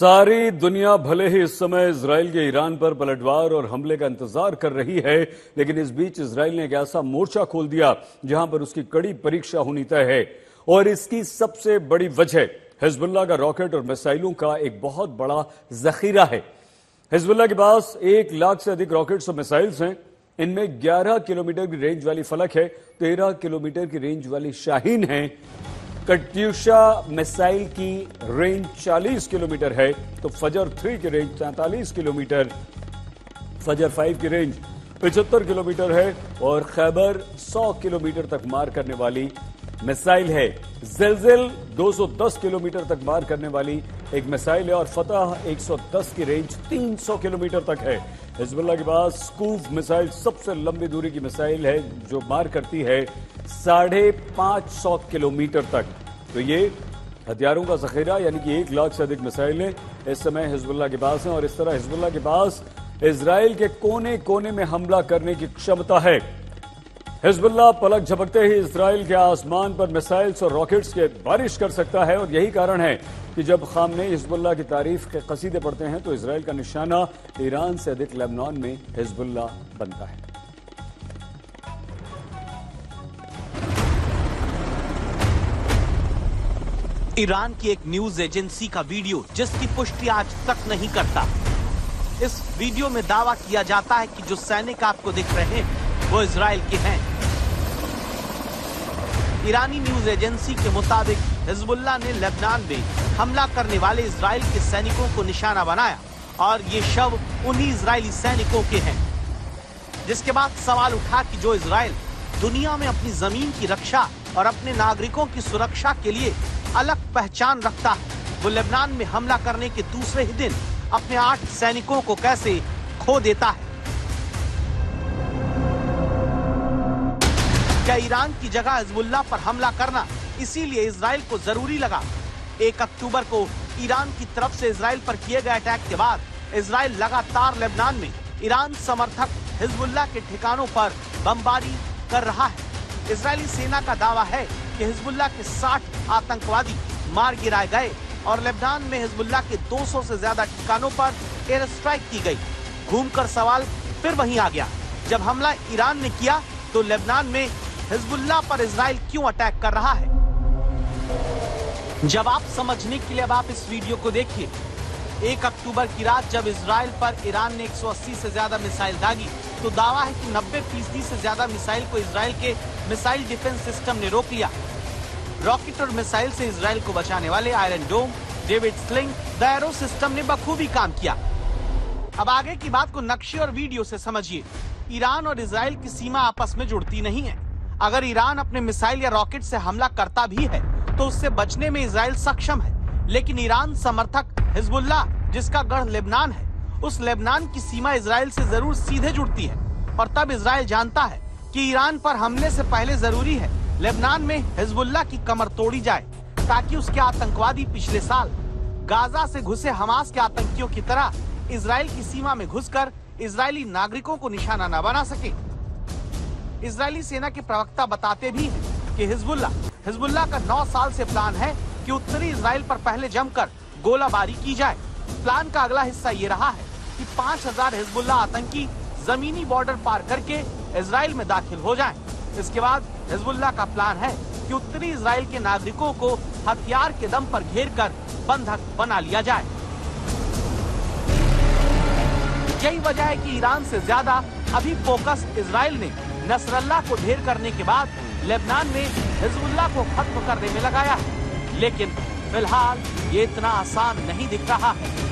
सारी दुनिया भले ही इस समय इसराइल के ईरान पर पलटवार और हमले का इंतज़ार कर रही है, लेकिन इस बीच इसराइल ने एक ऐसा मोर्चा खोल दिया जहाँ पर उसकी कड़ी परीक्षा होनी तय है। और इसकी सबसे बड़ी वजह हिजबुल्ला का रॉकेट और मिसाइलों का एक बहुत बड़ा जखीरा है। हिजबुल्ला के पास एक लाख से अधिक रॉकेट्स और मिसाइल्स हैं। इनमें 11 किलोमीटर की रेंज वाली फलक है 13 किलोमीटर की रेंज वाली शाहीन है। कट्यूशा मिसाइल की रेंज 40 किलोमीटर है तो फजर थ्री की रेंज 43 किलोमीटर, फजर फाइव की रेंज 75 किलोमीटर है, और खैबर 100 किलोमीटर तक मार करने वाली मिसाइल है। जलजिल 210 किलोमीटर तक मार करने वाली एक मिसाइल है और फतह 110 की रेंज 300 किलोमीटर तक है। हिजबुल्ला के पास स्कूफ मिसाइल सबसे लंबी दूरी की मिसाइल है, जो मार करती है साढ़े पाँच सौ किलोमीटर तक। तो ये हथियारों का जखीरा, यानी कि एक लाख से अधिक मिसाइलें इस समय हिजबुल्ला के पास हैं और इस तरह हिजबुल्ला के पास इसराइल के कोने कोने में हमला करने की क्षमता है। हिजबुल्ला पलक झपकते ही इसराइल के आसमान पर मिसाइल्स और रॉकेट्स के बारिश कर सकता है और यही कारण है कि जब खामने हिजबुल्ला की तारीफ़ के कसीदे पढ़ते हैं तो इसराइल का निशाना ईरान से अधिक लेबनान में हिजबुल्ला बनता है। ईरान की एक न्यूज़ एजेंसी का वीडियो जिसकी पुष्टि आज तक नहीं करता। इस वीडियो में दावा किया जाता है कि जो सैनिक आपको दिख रहे हैं वो इसराइल के हैं। ईरानी न्यूज़ एजेंसी के मुताबिक हिजबुल्ला ने लेबनान में हमला करने वाले इसराइल के सैनिकों को निशाना बनाया और ये शव उन्हीं इजरायली सैनिकों के हैं। जिसके बाद सवाल उठा कि जो इसराइल दुनिया में अपनी ज़मीन की रक्षा और अपने नागरिकों की सुरक्षा के लिए अलग पहचान रखता है, वो लेबनान में हमला करने के दूसरे ही दिन अपने आठ सैनिकों को कैसे खो देता है। क्या ईरान की जगह हिजबुल्ला पर हमला करना इसीलिए इसराइल को ज़रूरी लगा? एक अक्टूबर को ईरान की तरफ़ से इसराइल पर किए गए अटैक के बाद इसराइल लगातार लेबनान में ईरान समर्थक हिजबुल्ला के ठिकानों पर बमबारी कर रहा है। इसराइली सेना का दावा है कि हिजबुल्ला के 60 आतंकवादी मार गिराए गए और लेबनान में हिजबुल्ला के 200 से ज़्यादा ठिकानों पर एयर स्ट्राइक की गई। घूमकर सवाल फिर वहीं आ गया। जब हमला ईरान ने किया तो लेबनान में हिजबुल्ला पर इसराइल क्यों अटैक कर रहा है? आप समझने के लिए अब आप इस वीडियो को देखिए, एक अक्टूबर की रात जब इसराइल पर ईरान ने 180 से ज़्यादा मिसाइल दागी तो दावा है कि 90 फ़ीसदी से ज़्यादा मिसाइल को इसराइल के मिसाइल डिफेंस सिस्टम ने रोक लिया। रॉकेट और मिसाइल से इसराइल को बचाने वाले Iron Dome, David Sling, the Arrow system ने बखूबी काम किया। अब आगे की बात को नक्शे और वीडियो से समझिए। ईरान और इसराइल की सीमा आपस में जुड़ती नहीं है। अगर ईरान अपने मिसाइल या रॉकेट से हमला करता भी है तो उससे बचने में इसराइल सक्षम है। लेकिन ईरान समर्थक हिजबुल्ला जिसका गढ़ लेबनान है, उस लेबनान की सीमा इसराइल से ज़रूर सीधे जुड़ती है। और तब इसराइल जानता है कि ईरान पर हमले से पहले ज़रूरी है लेबनान में हिजबुल्ला की कमर तोड़ी जाए, ताकि उसके आतंकवादी पिछले साल गाजा से घुसे हमास के आतंकियों की तरह इसराइल की सीमा में घुसकर इसराइली नागरिकों को निशाना न बना सके। इसराइली सेना के प्रवक्ता बताते भी हैं कि हिजबुल्ला हिजबुल्ला का नौ साल से प्लान है कि उत्तरी इसराइल पर पहले जमकर गोलाबारी की जाए प्लान का अगला हिस्सा ये रहा है कि 5000 हिजबुल्ला आतंकी जमीनी बॉर्डर पार करके इसराइल में दाखिल हो जाएँ। इसके बाद हिजबुल्ला का प्लान है कि उत्तरी इसराइल के नागरिकों को हथियार के दम पर घेर कर बंधक बना लिया जाए यही वजह है कि ईरान से ज़्यादा अभी फोकस इसराइल ने नसरल्ला को ढेर करने के बाद लेबनान में हिजबुल्ला को खत्म करने में लगाया। है लेकिन फ़िलहाल ये इतना आसान नहीं दिख रहा है।